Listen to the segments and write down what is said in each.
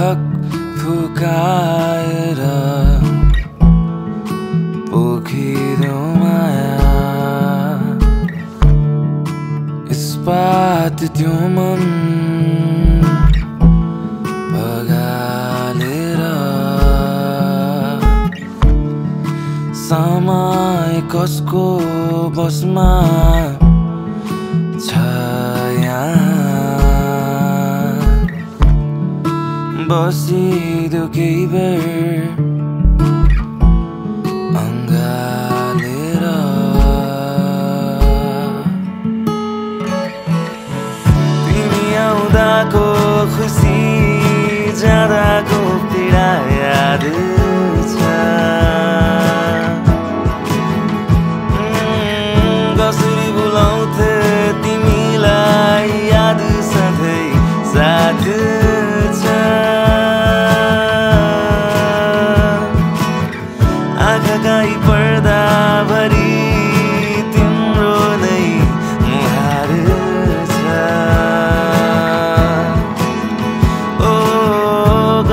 हक फुकाएर पोखिरो माया। इस्पात त्यो मन भगालेर समय कसको बसमा Bossy the keeper.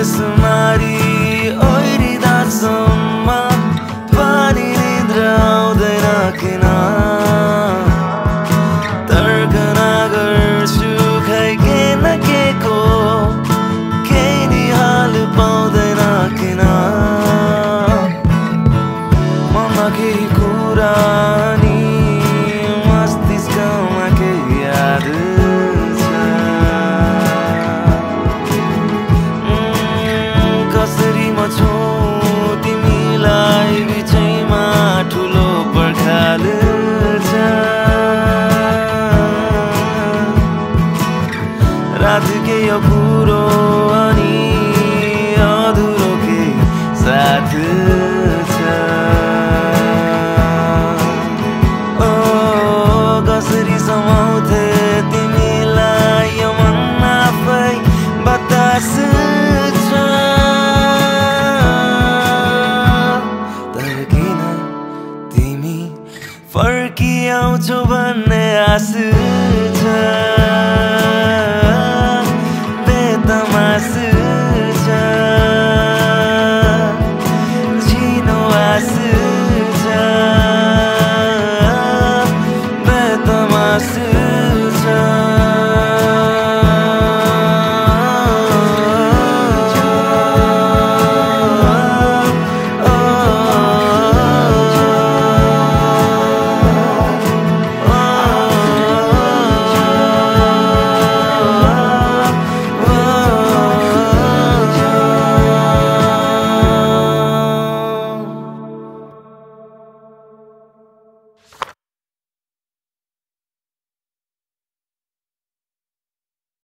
esse maria. पुरो अनि अधुरो के साथ छ ओ कसरी समाउँथे तिमीलाई यो मन आफै बतास छ तर किन तिमी फर्किआउँछौ भन्ने आश छ